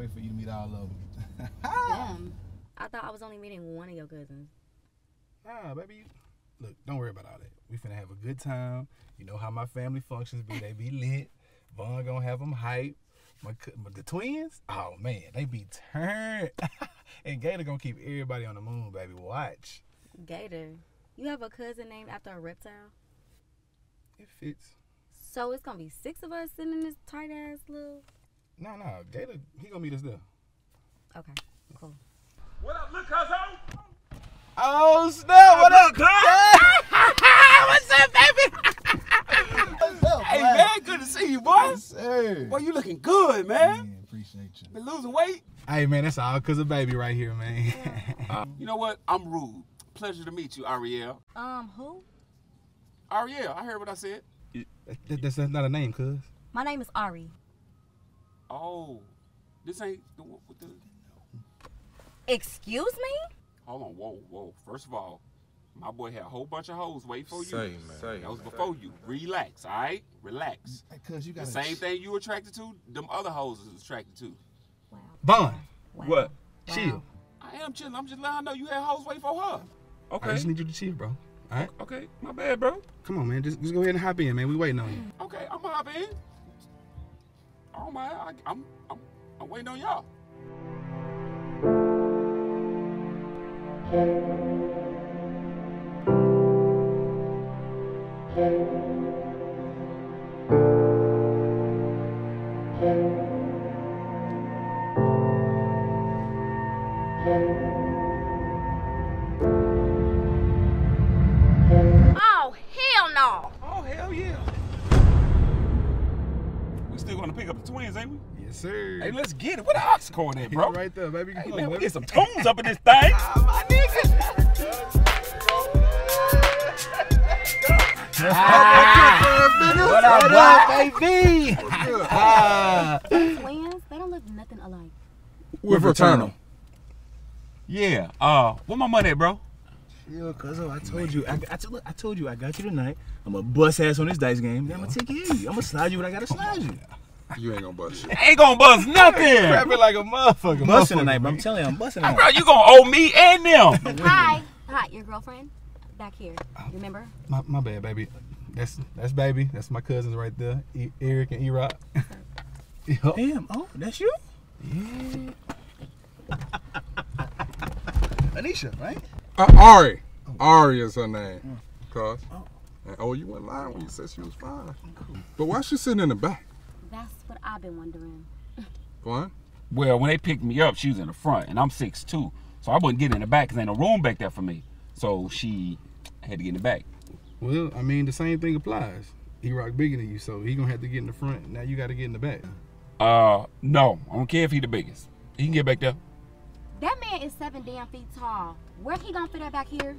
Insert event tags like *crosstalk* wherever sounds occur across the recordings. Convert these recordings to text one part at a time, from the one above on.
wait for you to meet all of them. *laughs* Damn. I thought I was only meeting one of your cousins. Nah, baby. Look, don't worry about all that. We finna have a good time. You know how my family functions be. They be lit. Vaughn gonna have them hype. My, but the twins, oh man, they be turned. *laughs* and Gator gonna keep everybody on the moon, baby. Watch. Gator. You have a cousin named after a reptile? It fits. So it's gonna be six of us sitting in this tight ass little. No, no, Gator, he gonna meet us there. Okay, cool. What up, look, cuzzo? Oh snap! What up, *laughs* What's up, baby? What's up, Hey, man, good to see you, boy. Sir. Boy, you looking good, man. Man, appreciate you. Been losing weight? Hey man, that's all cause of baby right here, man. *laughs* You know what? I'm rude. Pleasure to meet you, Ariel. Um, who? Ariel, I heard what I said. That- that's not a name, cuz. My name is Ari. Oh, this ain't the one with the. Excuse me? Hold on, whoa, whoa. First of all, my boy had a whole bunch of hoes waiting for you. Say, man. Say, that was before you. Relax, all right? Relax. Cuz you got The got same thing you attracted to, them other hoes is attracted to. Wow. Bond. wow. What? Wow. Chill. I am chilling. I'm just letting her know you had hoes waiting for her. Okay. I just need you to chill, bro. All right. Okay, my bad, bro. Come on, man. Just, just go ahead and hop in, man. We waiting on you. Okay, I'm gonna hop in. Oh my, I, I'm, I'm, I'm waiting on y'all. Oh, We still gonna pick up the twins, ain't we? Yes, sir. Hey, let's get it. Where the aux cord at, *laughs* bro? Right there, baby. Hey Come man, we get some tunes up in this thing. *laughs* my What up, baby? Twins, they don't look nothing alike. With Returnal. Yeah. Uh, where my money at, bro? Yo, cuz I told you, I, I, told, I told you, I got you tonight. I'm gonna bust ass on this dice game. Then I'm gonna take it easy. I'm gonna slide you what I gotta slide you. You ain't gonna bust shit. Ain't gonna bust nothing. *laughs* Rapping like a motherfucker. Busting motherfucker, tonight, bro. I'm telling you, I'm busting Bro, you gonna owe me and them. *laughs* Hi. Hi, your girlfriend? Back here. Remember? My, my bad, baby. That's that's baby. That's my cousins right there, e- Eric and E Rock. *laughs* Yup. Damn, oh, that's you? Anisha, right? Uh, Ari. Ari is her name. Cuz. And oh, you went lying when you said she was fine. But why she sitting in the back? That's what I've been wondering. Fun? Well, when they picked me up, she was in the front, and I'm 6'2", so I wouldn't get in the back because ain't no room back there for me. So she had to get in the back. Well, I mean, the same thing applies. He Rock bigger than you, so he gonna have to get in the front. Now you got to get in the back. Uh, no, I don't care if he the biggest. He can get back there. That man is seven damn feet tall. Where he gonna fit that back here?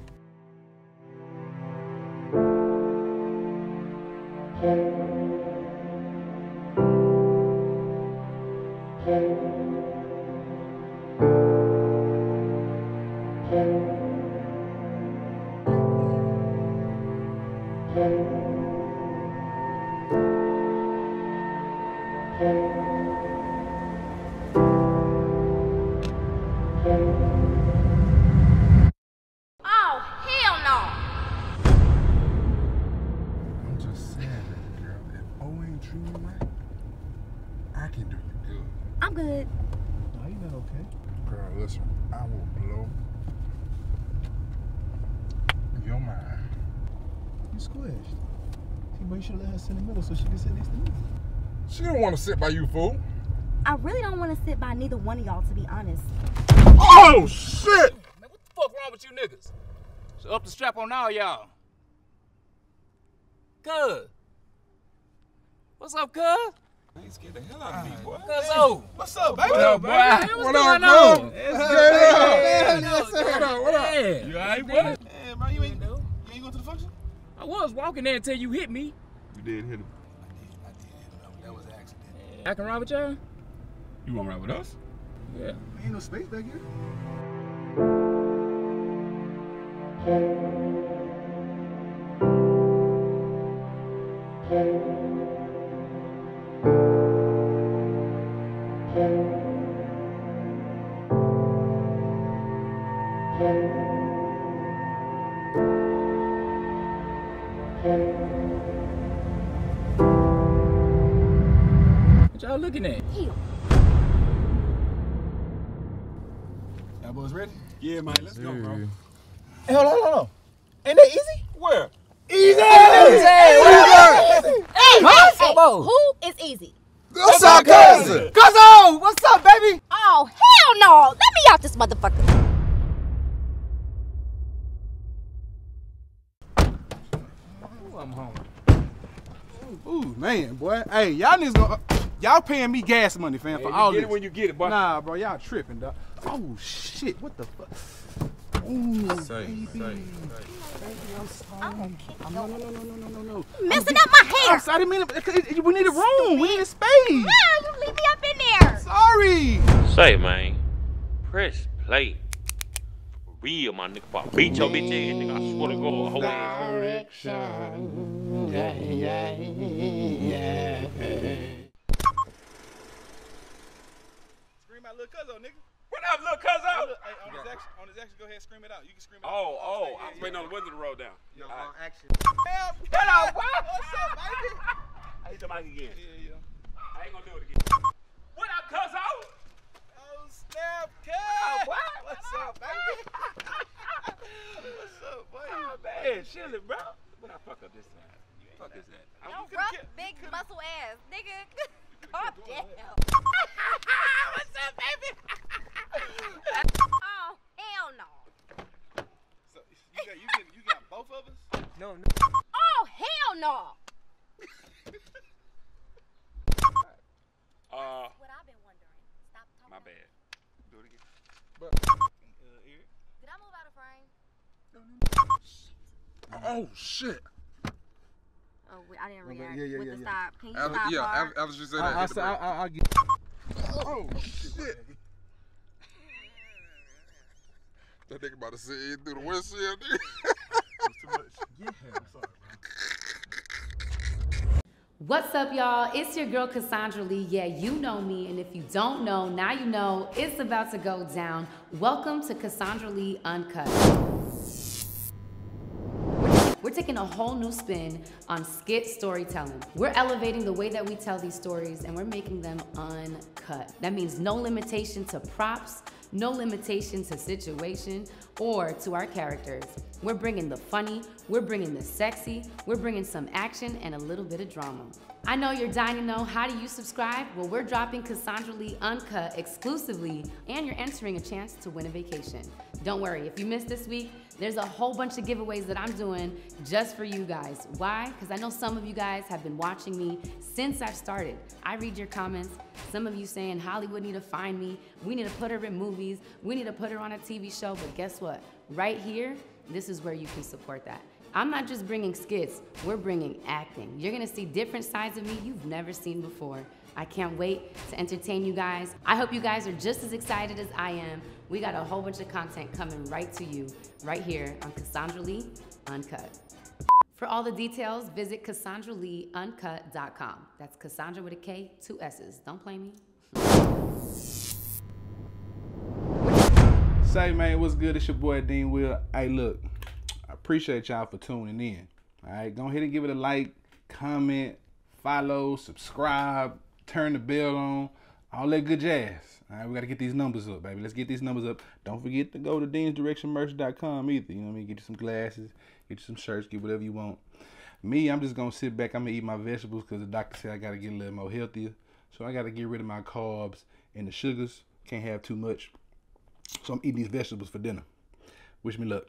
No, you okay. Girl, listen, I will blow your mind. You squished. See, but you should let her sit in the middle so she can sit next to me. She don't want to sit by you, fool. I really don't want to sit by neither one of y'all, to be honest. Oh, shit! Man, what the fuck wrong with you niggas? So up the strap on all y'all. Cuz. What's up, cuz? You scared the hell out of me, boy. Cuz oh. What's up, baby? What up, boy? What's up, going bro? on? What's going on? What's What up, what up? Yeah. You alright, boy? Yeah, bro, you ain't, you ain't going to the function? I was walking there until you hit me. You did hit him. I did. I did hit him. That was an accident. I can ride with y'all? You want to ride with us? Yeah. Ain't no space back here. What y'all looking at? Hell. Y'all boys ready? Yeah, man, let's go, bro. Hey, hold on, hold on. Ain't that easy? Where? Easy! Easy! Hey, who is easy? That's our cousin. Cuzzo! What's up, baby? Oh, hell no. Let me out this motherfucker. Ooh, I'm home. Ooh, man, boy. Hey, y'all niggas gonna, y'all paying me gas money, fam, for all you get this. it when you get it, boy. Nah, bro, y'all tripping, dog. Oh shit, what the fuck? Ooh, Say, baby. say, Baby, I'm sorry. No, no, no, no, no, no, no, no. Messing up my hair. I'm sorry, I didn't mean to, we need a room. We need a space. Nah, you leave me up in there. Sorry. Say, man, press play. For Real, my nigga. If I beat your bitch ass, nigga, I swear to God, hold on. Scream out, little cuzzo, nigga. What up, little cuz out? Hey, on his action, on his action, go ahead, scream it out. You can scream it Oh, out. oh, oh I was waiting on the window to roll down. Yo, All right. action. Hello, What's up, baby? I hit the mic again. Yeah, yeah. I ain't gonna do it again. What up, cuz out? Oh, snap, cuz. What's up, baby? *laughs* What's up, boy? Oh, ah, man, chillin', bro. What I fuck up this time? Fuck is that? I Yo, rough, big muscle ass, nigga. *laughs* Calm down. What's up, baby? Oh, hell no. So, you got, you, get, you got both of us? No, no. Oh, hell no. Uh, What I've been wondering. Stop talking. my bad. Do it again. Eric? Did I move out of frame? Oh shit. Oh, wait, I didn't react yeah, yeah, with yeah, the yeah. stop. Can you After, stop yeah, hard? after, after she said I, that. I, hit the I, brake. I, I'll get. Oh shit. That nigga about to sit in through the windshield. nigga. What's up, y'all? It's your girl Kassandra Lee. Yeah, you know me, and if you don't know, now you know it's about to go down. Welcome to Kassandra Lee Uncut. We're taking a whole new spin on skit storytelling. We're elevating the way that we tell these stories and we're making them uncut. That means no limitation to props, no limitation to situation or to our characters. We're bringing the funny, we're bringing the sexy, we're bringing some action and a little bit of drama. I know you're dying to know how do you subscribe? Well, we're dropping Kassandra Lee Uncut exclusively and you're entering a chance to win a vacation. Don't worry, if you missed this week, there's a whole bunch of giveaways that I'm doing just for you guys. Why? Because I know some of you guys have been watching me since I've started. I read your comments. Some of you saying Hollywood need to find me. We need to put her in movies. We need to put her on a TV show. But guess what? Right here, this is where you can support that. I'm not just bringing skits, we're bringing acting. You're gonna see different sides of me you've never seen before. I can't wait to entertain you guys. I hope you guys are just as excited as I am. We got a whole bunch of content coming right to you, right here on Kassandra Lee Uncut. For all the details, visit KassandraLeeUncut.com. That's Cassandra with a K, two S's. Don't play me. Say, man, what's good? It's your boy Dean Will. Hey, look, I appreciate y'all for tuning in. All right, go ahead and give it a like, comment, follow, subscribe, turn the bell on, all that good jazz. All right, we got to get these numbers up, baby. Let's get these numbers up. Don't forget to go to deansdirectionmerch.com either. You know what I mean? Get you some glasses, get you some shirts, get whatever you want. Me, I'm just going to sit back. I'm to eat my vegetables because the doctor said I got to get a little more healthier. So I got to get rid of my carbs and the sugars. Can't have too much. So I'm eating these vegetables for dinner. Wish me luck.